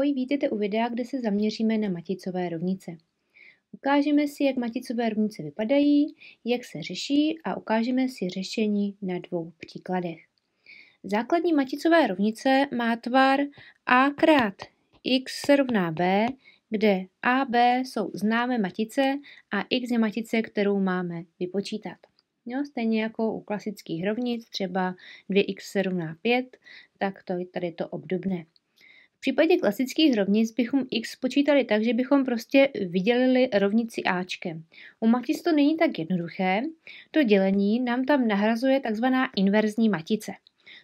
Ahoj, vítejte u videa, kde se zaměříme na maticové rovnice. Ukážeme si, jak maticové rovnice vypadají, jak se řeší a ukážeme si řešení na dvou příkladech. Základní maticové rovnice má tvar a krát x se rovná b, kde a, b jsou známé matice a x je matice, kterou máme vypočítat. Jo, stejně jako u klasických rovnic, třeba 2x se rovná 5, tak to je tady to obdobné. V případě klasických rovnic bychom x počítali tak, že bychom prostě vydělili rovnici ačkem. U matic to není tak jednoduché. To dělení nám tam nahrazuje takzvaná inverzní matice.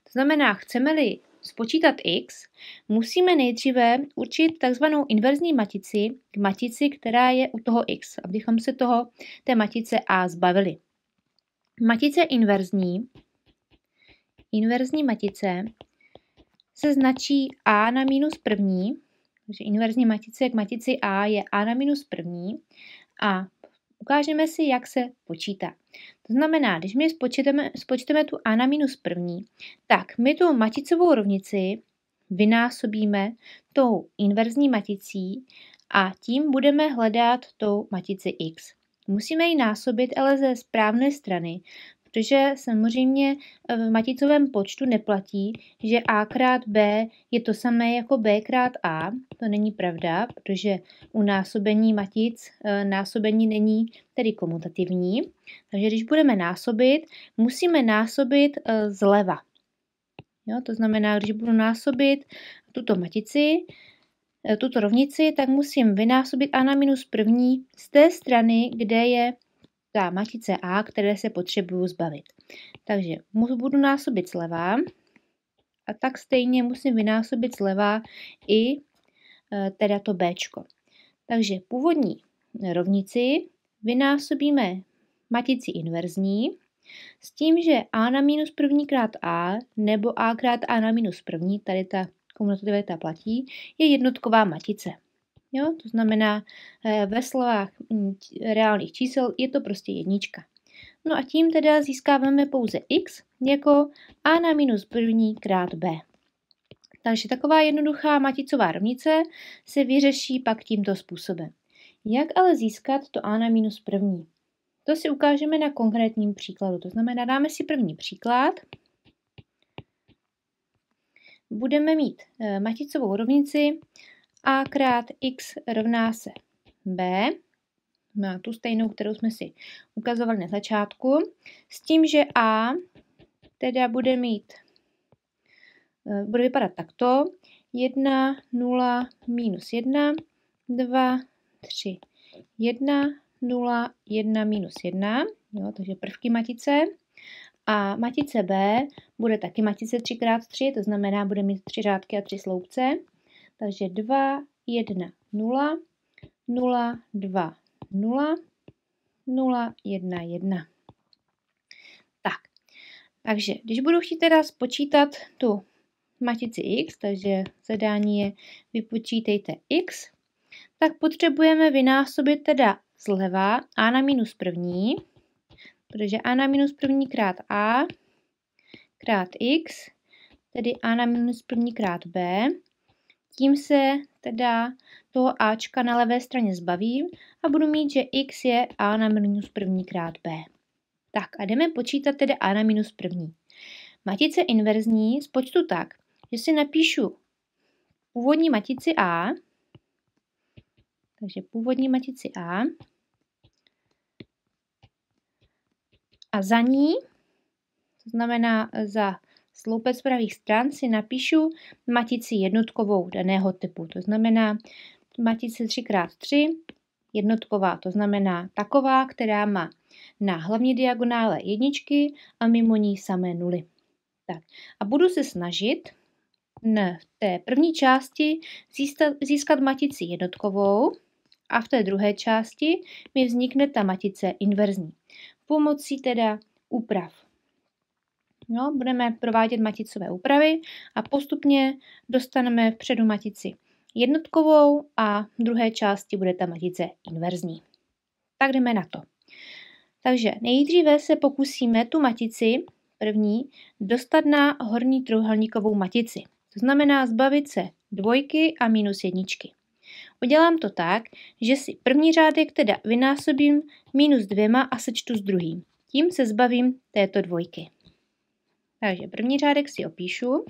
To znamená, chceme-li spočítat x, musíme nejdříve určit takzvanou inverzní matici k matici, která je u toho x, abychom se toho té matice a zbavili. Matice inverzní, inverzní matice se značí a na minus první, takže inverzní matice k matici a je a na minus první a ukážeme si, jak se počítá. To znamená, když my spočteme, spočteme tu a na minus první, tak my tu maticovou rovnici vynásobíme tou inverzní maticí a tím budeme hledat tou matici x. Musíme ji násobit ale ze správné strany, protože samozřejmě eh, v maticovém počtu neplatí, že a krát b je to samé jako b krát a. To není pravda, protože u násobení matic eh, násobení není tedy komutativní. Takže když budeme násobit, musíme násobit eh, zleva. Jo, to znamená, když budu násobit tuto matici, tuto rovnici, tak musím vynásobit a na minus první z té strany, kde je ta matice A, které se potřebuju zbavit. Takže budu násobit zleva a tak stejně musím vynásobit zleva i e, teda to B. Takže původní rovnici vynásobíme matici inverzní s tím, že a na minus první krát a nebo a krát a na minus první, tady ta komutativita platí, je jednotková matice. Jo? To znamená, eh, ve slovách mm, reálných čísel je to prostě jednička. No a tím teda získáváme pouze x jako a na minus první krát b. Takže taková jednoduchá maticová rovnice se vyřeší pak tímto způsobem. Jak ale získat to a na minus první? To si ukážeme na konkrétním příkladu. To znamená, dáme si první příklad. Budeme mít eh, maticovou rovnici a krát x rovná se b, má tu stejnou, kterou jsme si ukazovali na začátku, s tím, že a teda bude mít, eh, bude vypadat takto, 1, 0, minus 1, 2, 3, 1, 0, 1, minus 1, jo, takže prvky matice. A matice B bude taky matice 3x3, to znamená, bude mít 3 řádky a 3 sloupce. Takže 2, 1, 0, 0, 2, 0, 0, 1, 1. Tak, takže když budu chtít teda spočítat tu matici x, takže zadání je vypočítejte x, tak potřebujeme vynásobit teda zleva a na minus první, protože a na minus první krát a krát x, tedy a na minus první krát b, tím se teda toho Ačka na levé straně zbavím a budu mít, že x je a na minus první krát b. Tak a jdeme počítat tedy a na minus první. Matice inverzní spočtu tak, že si napíšu původní matici a, takže původní matici a, a za ní, to znamená za sloupec pravých stran si napíšu matici jednotkovou daného typu. To znamená matice 3x3 jednotková, to znamená taková, která má na hlavní diagonále jedničky a mimo ní samé nuly. Tak. A budu se snažit v té první části získat, získat matici jednotkovou a v té druhé části mi vznikne ta matice inverzní. Pomocí teda úprav No, budeme provádět maticové úpravy a postupně dostaneme vpředu matici jednotkovou a v druhé části bude ta matice inverzní. Tak jdeme na to. Takže nejdříve se pokusíme tu matici první dostat na horní trojuhelníkovou matici. To znamená zbavit se dvojky a minus jedničky. Udělám to tak, že si první řádek teda vynásobím minus dvěma a sečtu s druhým. Tím se zbavím této dvojky. Takže první řádek si opíšu.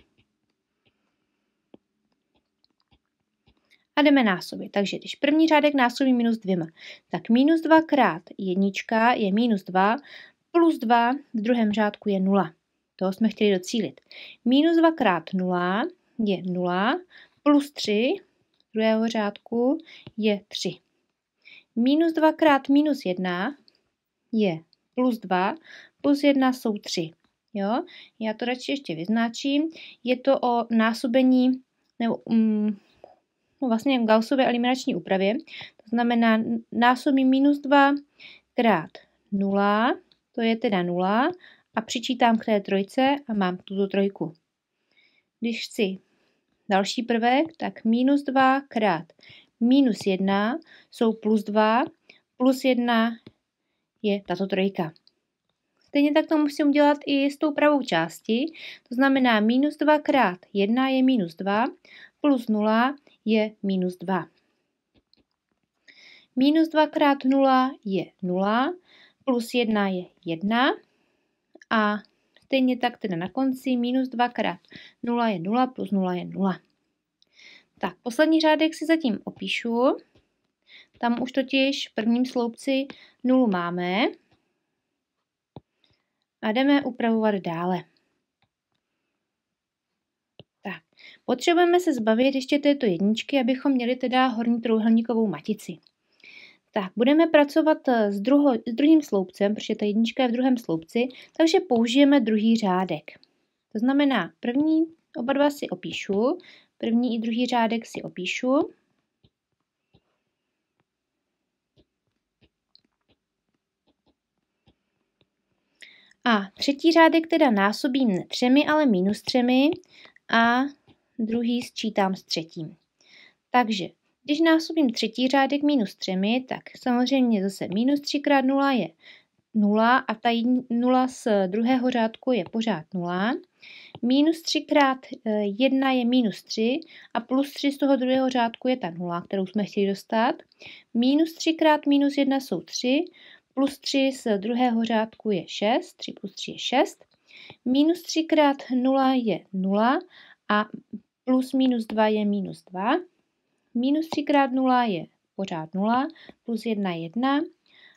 A jdeme násobit. Takže když první řádek násobí minus dvěma, tak minus 2 krát jednička je minus 2, plus 2 v druhém řádku je 0. Toho jsme chtěli docílit. Minus 2 krát 0 je 0, plus 3 druhého řádku je 3. Minus 2 krát minus 1 je plus 2, plus 1 jsou 3. Jo? Já to radši ještě vyznačím. Je to o násobení, nebo um, no vlastně Gaussově eliminační úpravě. To znamená násobí minus 2 krát 0, to je teda 0, a přičítám k té trojce a mám tuto trojku. Když chci další prvek, tak minus 2 krát minus 1 jsou plus 2, plus 1 je tato trojka. Stejně tak to musím udělat i s tou pravou částí, to znamená minus 2 krát 1 je minus 2, plus 0 je minus 2. Minus 2 krát 0 je 0, plus 1 je 1 a stejně tak teda na konci minus 2 krát 0 je 0 plus 0 je 0. Tak, poslední řádek si zatím opíšu. Tam už totiž v prvním sloupci nulu máme. A jdeme upravovat dále. Tak, potřebujeme se zbavit ještě této jedničky, abychom měli teda horní trouhelníkovou matici. Tak, budeme pracovat eh, s, druho, s druhým sloupcem, protože ta jednička je v druhém sloupci, takže použijeme druhý řádek. To znamená, první oba dva si opíšu, první i druhý řádek si opíšu. A třetí řádek teda násobím ne třemi, ale minus třemi a druhý sčítám s třetím. Takže když násobím třetí řádek minus třemi, tak samozřejmě zase minus 3 krát 0 je 0 a ta 0 z druhého řádku je pořád 0. Minus 3 krát 1 je minus 3 a plus 3 z toho druhého řádku je ta 0, kterou jsme chtěli dostat. Minus 3 krát minus 1 jsou 3, plus 3 z druhého řádku je 6, 3 plus 3 je 6. Minus 3 krát 0 je 0 a plus minus 2 je minus 2. Minus 3 krát 0 je pořád 0, plus 1 je 1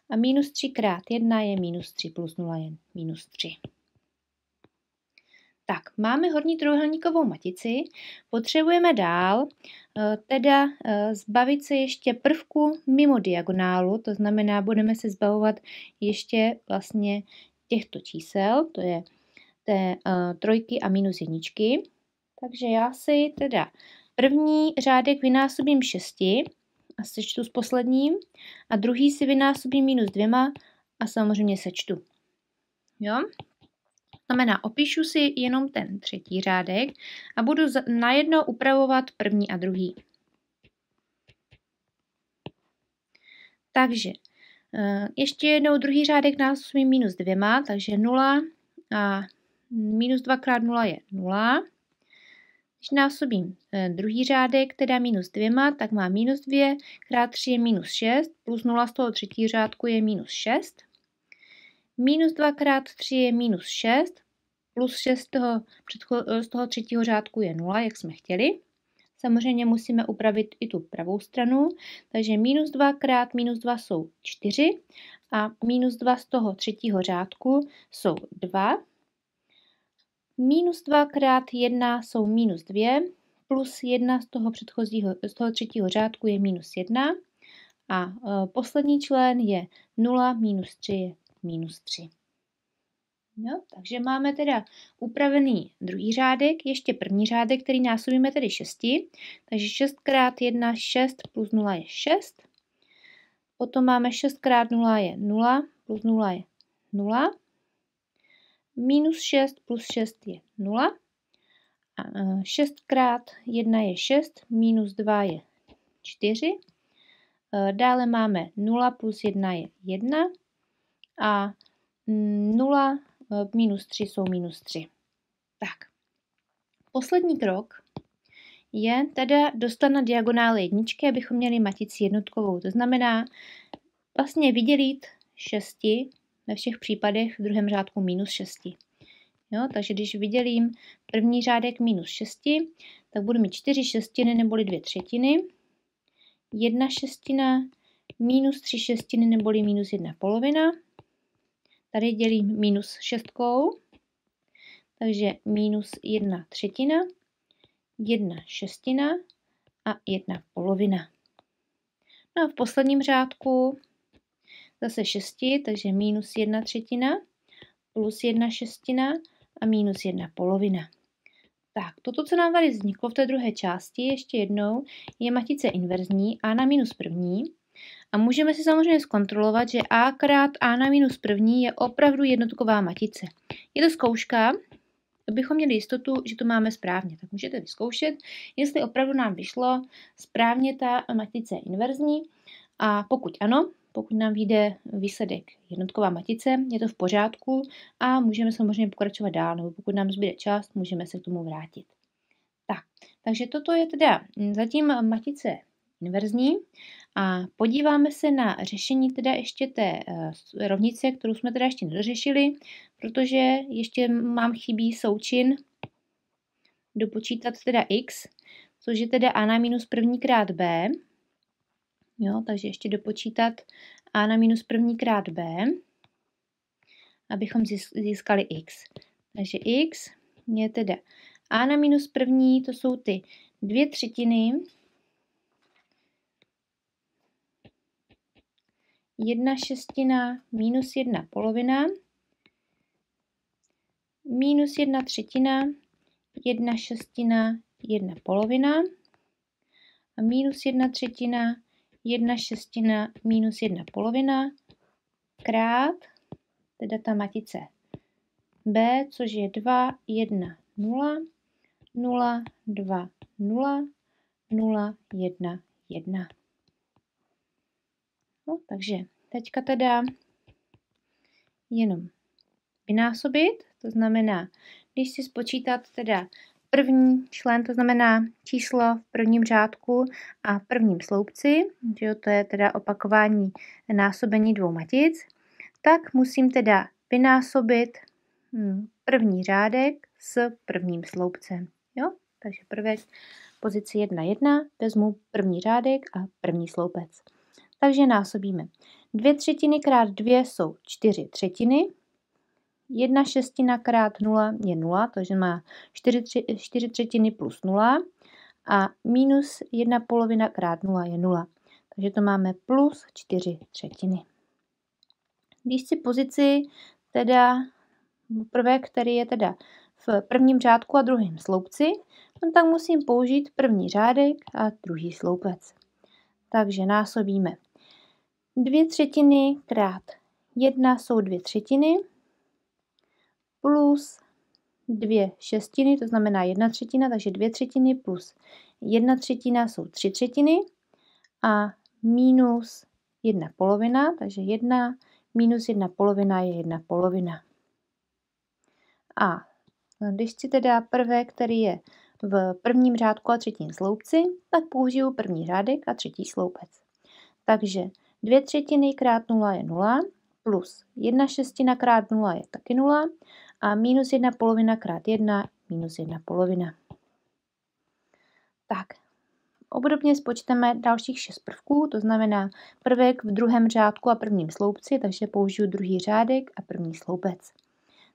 a minus 3 krát 1 je minus 3 plus 0 je minus 3. Tak, máme horní trojuhelníkovou matici, potřebujeme dál eh, teda eh, zbavit se ještě prvku mimo diagonálu, to znamená, budeme se zbavovat ještě vlastně těchto čísel, to je té uh, trojky a minus jedničky. Takže já si teda první řádek vynásobím šesti a sečtu s posledním a druhý si vynásobím minus dvěma a samozřejmě sečtu. Jo? Znamená, opíšu si jenom ten třetí řádek a budu najednou upravovat první a druhý. Takže eh, ještě jednou druhý řádek násobím minus dvěma, takže 0 a minus 2 krát 0 je 0. Když násobím eh, druhý řádek, teda minus dvěma, tak má minus 2 krát 3 je minus 6, plus 0 z toho třetí řádku je minus 6. Minus 2 krát 3 je minus 6, plus 6 z toho, z toho třetího řádku je 0, jak jsme chtěli. Samozřejmě musíme upravit i tu pravou stranu, takže minus 2 krát minus 2 jsou 4 a minus 2 z toho třetího řádku jsou 2. Minus 2 krát 1 jsou minus 2, plus 1 z toho předchozího, z toho třetího řádku je minus 1 a e, poslední člen je 0, minus 3 je minus 3. Jo? Takže máme teda upravený druhý řádek, ještě první řádek, který násobíme tedy 6. Takže 6 krát 1 6 plus 0 je 6. Potom máme 6 krát 0 je 0 plus 0 je 0. Minus 6 plus 6 je 0. A 6 krát 1 je 6, minus 2 je 4. Dále máme 0 plus 1 je 1 a 0 minus 3 jsou minus 3. Tak, poslední krok je teda dostat na diagonále jedničky, abychom měli matici jednotkovou. To znamená vlastně vydělit 6 ve všech případech v druhém řádku minus 6. Jo, takže když vydělím první řádek minus 6, tak budu mít 4 šestiny neboli 2 třetiny, 1 šestina, minus 3 šestiny neboli minus 1 polovina. Tady dělím minus šestkou, takže minus 1 třetina, 1 šestina a 1 polovina. No a v posledním řádku zase 6, takže minus 1 třetina, plus 1 šestina a minus 1 polovina. Tak, toto, co nám tady vzniklo v té druhé části, ještě jednou, je matice inverzní a na minus první. A můžeme si samozřejmě zkontrolovat, že a krát a na minus první je opravdu jednotková matice. Je to zkouška, abychom měli jistotu, že to máme správně. Tak můžete vyzkoušet, jestli opravdu nám vyšlo správně ta matice inverzní. A pokud ano, pokud nám vyjde výsledek jednotková matice, je to v pořádku a můžeme samozřejmě pokračovat dál, nebo pokud nám zbyde čas, můžeme se k tomu vrátit. Tak, takže toto je teda zatím matice inverzní a podíváme se na řešení teda ještě té uh, rovnice, kterou jsme teda ještě nedořešili, protože ještě mám chybí součin dopočítat teda x, což je teda a na minus první krát b, Jo, takže ještě dopočítat a na minus první krát b, abychom získali x. Takže x je teda a na minus první, to jsou ty dvě třetiny, jedna šestina minus jedna polovina, minus jedna třetina, jedna šestina, jedna polovina a minus jedna třetina, 1 šestina minus 1 polovina krát, teda ta matice b, což je 2, 1, 0, 0, 2, 0, 0, 1, 1. No, takže teďka teda jenom vynásobit, to znamená, když si spočítat teda první člen, to znamená číslo v prvním řádku a v prvním sloupci, že jo, to je teda opakování násobení dvou matic, tak musím teda vynásobit hm, první řádek s prvním sloupcem. Jo? Takže prvek pozici 1, 1, vezmu první řádek a první sloupec. Takže násobíme. Dvě třetiny krát dvě jsou čtyři třetiny, 1 šestina krát 0 je 0, takže má 4, 4 třetiny plus 0 a minus 1 polovina krát 0 je 0. Takže to máme plus 4 třetiny. Když si pozici teda prvek, který je teda v prvním řádku a druhém sloupci, no tak musím použít první řádek a druhý sloupec. Takže násobíme 2 třetiny krát 1 jsou 2 třetiny, plus dvě šestiny, to znamená jedna třetina, takže dvě třetiny plus jedna třetina jsou tři třetiny a minus jedna polovina, takže jedna minus jedna polovina je jedna polovina. A když si teda prvek, který je v prvním řádku a třetím sloupci, tak použiju první řádek a třetí sloupec. Takže dvě třetiny krát 0 je 0, plus jedna šestina krát 0 je taky 0 a minus jedna polovina krát jedna minus jedna polovina. Tak, obdobně spočteme dalších šest prvků, to znamená prvek v druhém řádku a prvním sloupci, takže použiju druhý řádek a první sloupec.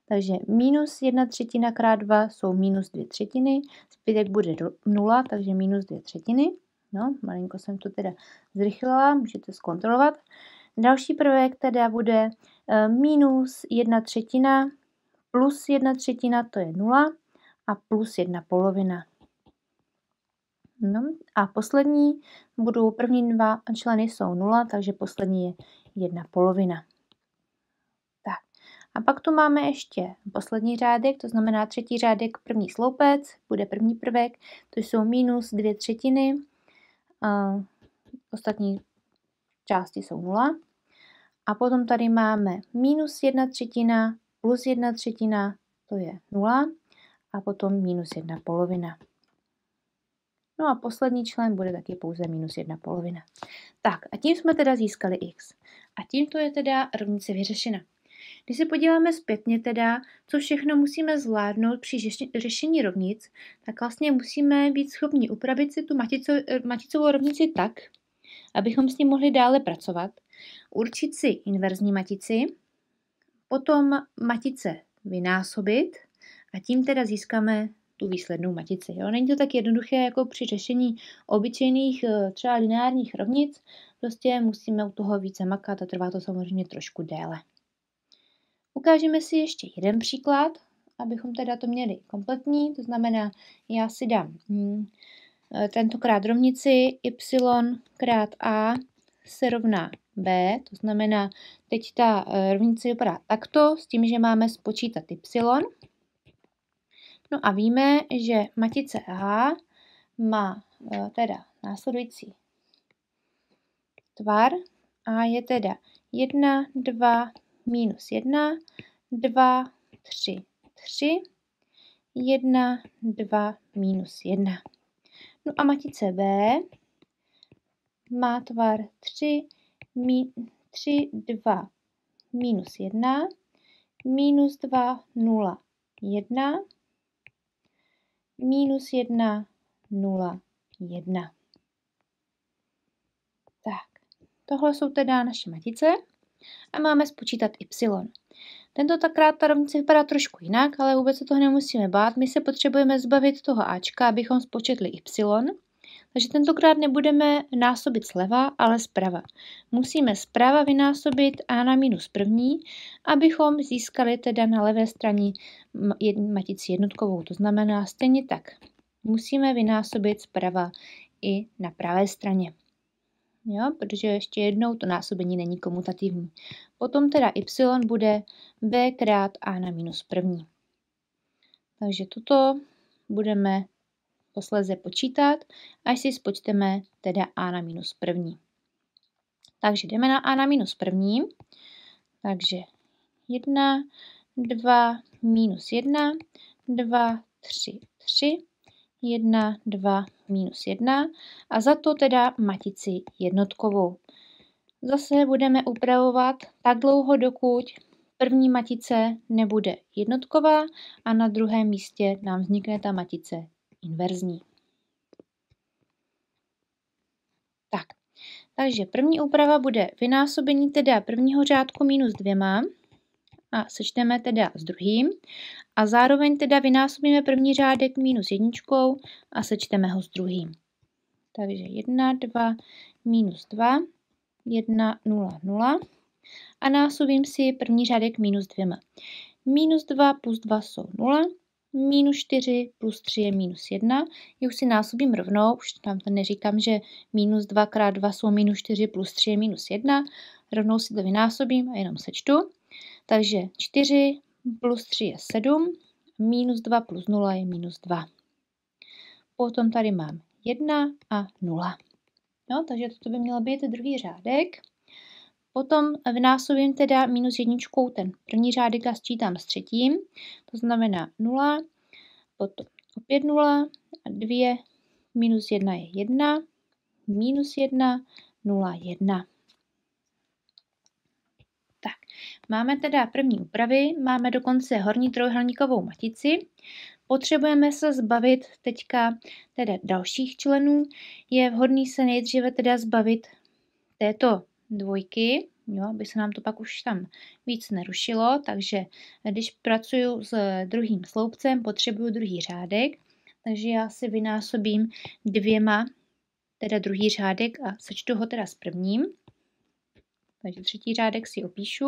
Takže minus jedna třetina krát 2 jsou minus dvě třetiny, zbytek bude nula, takže minus dvě třetiny. No, malinko jsem to teda zrychlila, můžete zkontrolovat. Další prvek teda bude eh, minus jedna třetina plus jedna třetina to je nula a plus jedna polovina. No a poslední budou, první dva členy jsou nula, takže poslední je jedna polovina. Tak. A pak tu máme ještě poslední řádek, to znamená třetí řádek, první sloupec, bude první prvek, to jsou minus dvě třetiny, a ostatní části jsou nula. A potom tady máme minus jedna třetina, plus jedna třetina, to je nula, a potom minus jedna polovina. No a poslední člen bude taky pouze minus jedna polovina. Tak a tím jsme teda získali x. A tímto je teda rovnice vyřešena. Když se podíváme zpětně teda, co všechno musíme zvládnout při řešení rovnic, tak vlastně musíme být schopni upravit si tu maticovou rovnici tak, abychom s ní mohli dále pracovat, určit si inverzní matici, potom matice vynásobit a tím teda získáme tu výslednou matici. Jo? Není to tak jednoduché jako při řešení obyčejných eh, třeba lineárních rovnic, prostě musíme u toho více makat a trvá to samozřejmě trošku déle. Ukážeme si ještě jeden příklad, abychom teda to měli kompletní, to znamená, já si dám hmm, tentokrát rovnici y krát a se rovná b, to znamená, teď ta eh, rovnice vypadá takto, s tím, že máme spočítat y. No a víme, že matice a má eh, teda následující tvar a je teda 1, 2, minus 1, 2, 3, 3, 1, 2, minus 1. No a matice B má tvar 3, mi, 3 2, minus 1, minus 2, 0, 1, minus 1, 0, 1. Tak, tohle jsou teda naše matice a máme spočítat y. Tento takrát ta rovnice vypadá trošku jinak, ale vůbec se toho nemusíme bát. My se potřebujeme zbavit toho ačka, abychom spočetli y. Takže tentokrát nebudeme násobit zleva, ale zprava. Musíme zprava vynásobit a na minus první, abychom získali teda na levé straně matici jednotkovou. To znamená stejně tak. Musíme vynásobit zprava i na pravé straně jo, protože ještě jednou to násobení není komutativní. Potom teda y bude b krát a na minus první. Takže toto budeme posléze počítat, až si spočteme teda a na minus první. Takže jdeme na a na minus první. Takže 1, 2, minus 1, 2, 3, 3, 1, 2, minus 1 a za to teda matici jednotkovou. Zase budeme upravovat tak dlouho, dokud první matice nebude jednotková a na druhém místě nám vznikne ta matice inverzní. Tak, takže první úprava bude vynásobení teda prvního řádku minus dvěma a sečteme teda s druhým a zároveň teda vynásobíme první řádek minus jedničkou a sečteme ho s druhým. Takže 1, 2, minus 2, 1, 0, 0 a násobím si první řádek minus 2. Minus 2 plus 2 jsou 0, minus 4 plus 3 je minus 1. Já už si násobím rovnou, už tam to neříkám, že minus 2 krát 2 jsou minus 4 plus 3 je minus 1. Rovnou si to vynásobím a jenom sečtu. Takže 4 plus 3 je 7, minus 2 plus 0 je minus 2. Potom tady mám 1 a 0. No, takže to by měl být druhý řádek. Potom vynásobím teda minus jedničkou ten první řádek a sčítám s třetím. To znamená 0, potom opět 0 a 2, minus 1 je 1, minus 1, 0, 1. Máme teda první úpravy, máme dokonce horní trojuhelníkovou matici. Potřebujeme se zbavit teďka teda dalších členů. Je vhodný se nejdříve teda zbavit této dvojky, jo, aby se nám to pak už tam víc nerušilo, takže když pracuji s druhým sloupcem, potřebuju druhý řádek, takže já si vynásobím dvěma, teda druhý řádek a sečtu ho teda s prvním. Takže třetí řádek si opíšu.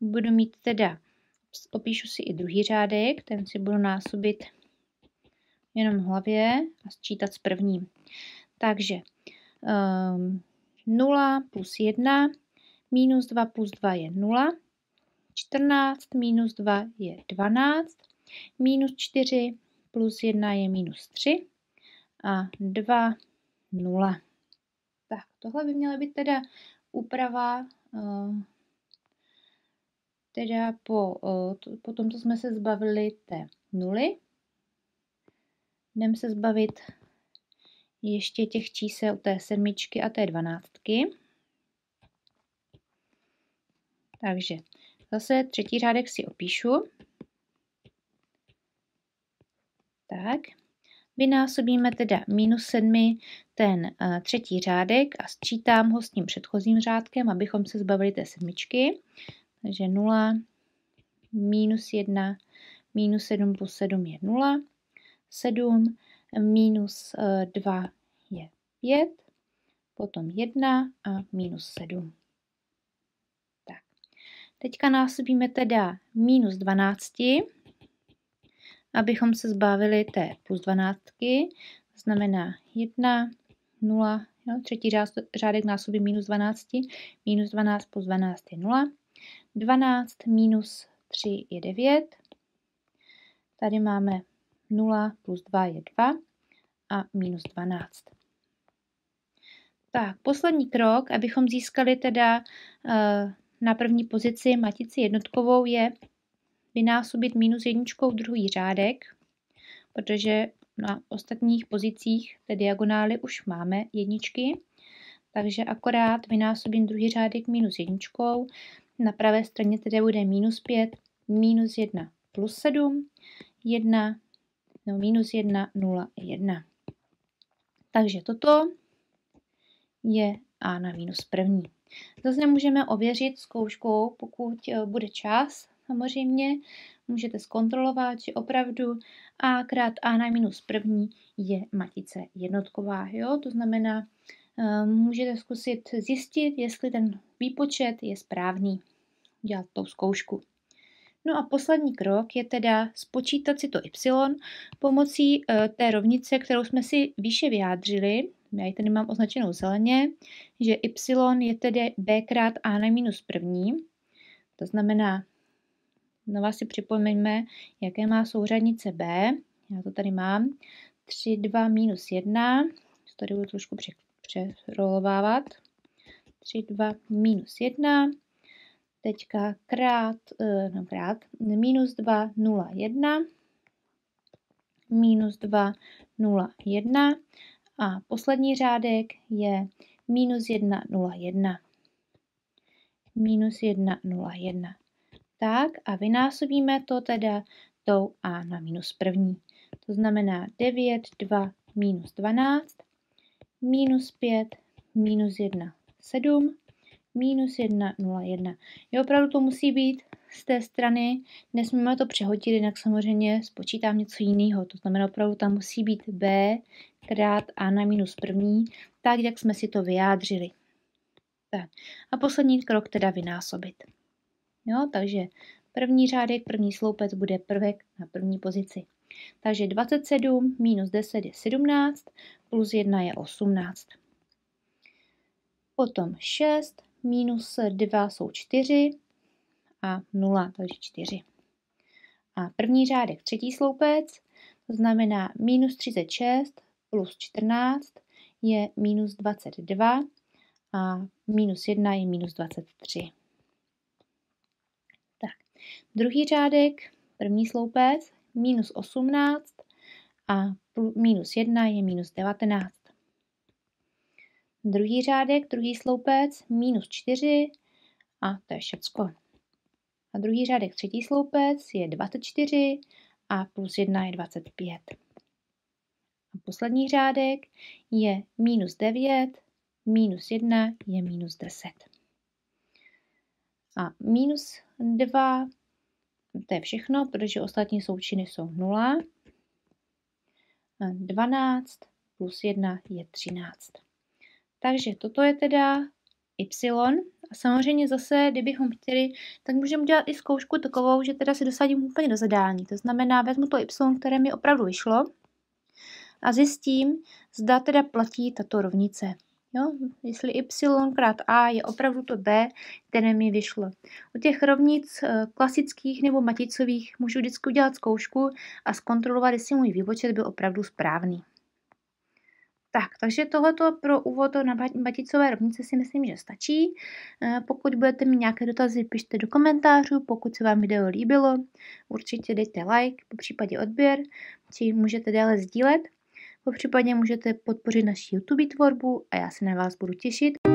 Budu mít teda, opíšu si i druhý řádek, ten si budu násobit jenom v hlavě a sčítat s prvním. Takže um, 0 plus 1 minus 2 plus 2 je 0, 14 minus 2 je 12, minus 4 plus 1 je minus 3 a 2 0. Tak, tohle by měla být teda úprava uh, teda po, po tom, co jsme se zbavili té nuly, jdeme se zbavit ještě těch čísel té sedmičky a té dvanáctky. Takže zase třetí řádek si opíšu. Tak, vynásobíme teda minus sedmi ten uh, třetí řádek a sčítám ho s tím předchozím řádkem, abychom se zbavili té sedmičky. Takže 0, minus 1, minus 7 plus 7 je 0, 7 minus 2 eh, je 5, potom 1 a minus 7. Tak. Teďka násobíme teda minus 12, abychom se zbavili té plus 12, znamená 1, 0, jo, třetí řádek násobí minus 12, minus 12 plus 12 je 0, 12 minus 3 je 9, tady máme 0 plus 2 je 2 a minus 12. Tak, poslední krok, abychom získali teda uh, na první pozici matici jednotkovou, je vynásobit minus jedničkou druhý řádek, protože na ostatních pozicích té diagonály už máme jedničky, takže akorát vynásobím druhý řádek minus jedničkou, na pravé straně tedy bude minus 5, minus 1 plus 7, 1, no minus 1, 0, 1. Takže toto je a na minus první. Zase můžeme ověřit zkouškou, pokud eh, bude čas. Samozřejmě můžete zkontrolovat, že opravdu a krát a na minus první je matice jednotková. Jo? To znamená, eh, můžete zkusit zjistit, jestli ten výpočet je správný. Dělat tou zkoušku. No a poslední krok je teda spočítat si to y pomocí e, té rovnice, kterou jsme si výše vyjádřili. Já ji tady mám označenou zeleně, že y je tedy b krát a na minus první. To znamená, znova si připomeňme, jaké má souřadnice b. Já to tady mám. 3, 2 minus 1. Tady budu trošku přerolovávat. 3, 2 minus 1 teďka krát, eh, no krát, minus 2, 0, 1, minus 2, 0, 1 a poslední řádek je minus 1, 0, 1. Minus 1, 0, 1. Tak a vynásobíme to teda tou a na minus první. To znamená 9, 2, minus 12, minus 5, minus 1, 7, minus 1, 0, 1. Jo, opravdu to musí být z té strany, nesmíme to přehodit, jinak samozřejmě spočítám něco jiného. To znamená, opravdu tam musí být b krát a na minus první, tak, jak jsme si to vyjádřili. Tak. A poslední krok teda vynásobit. Jo, takže první řádek, první sloupec bude prvek na první pozici. Takže 27 minus 10 je 17, plus 1 je 18. Potom 6 minus 2 jsou 4 a 0, takže 4. A první řádek třetí sloupec, to znamená minus 36 plus 14 je minus 22 a minus 1 je minus 23. Druhý řádek, první sloupec, minus 18 a minus 1 je minus 19. Druhý řádek, druhý sloupec, minus 4 a to je všecko. A druhý řádek, třetí sloupec je 24 a plus 1 je 25. A poslední řádek je minus 9, minus 1 je minus 10. A minus 2, to je všechno, protože ostatní součiny jsou 0. 12 plus 1 je 13. Takže toto je teda y. A samozřejmě zase, kdybychom chtěli, tak můžeme dělat i zkoušku takovou, že teda si dosadím úplně do zadání. To znamená, vezmu to y, které mi opravdu vyšlo a zjistím, zda teda platí tato rovnice. Jo? Jestli y krát a je opravdu to b, které mi vyšlo. U těch rovnic eh, klasických nebo maticových můžu vždycky udělat zkoušku a zkontrolovat, jestli můj výpočet byl opravdu správný. Tak, takže tohleto pro úvod na baticové rovnice si myslím, že stačí. Eh, pokud budete mít nějaké dotazy, pište do komentářů. Pokud se vám video líbilo, určitě dejte like, po případě odběr, či můžete dále sdílet. Po případě můžete podpořit naši YouTube tvorbu a já se na vás budu těšit.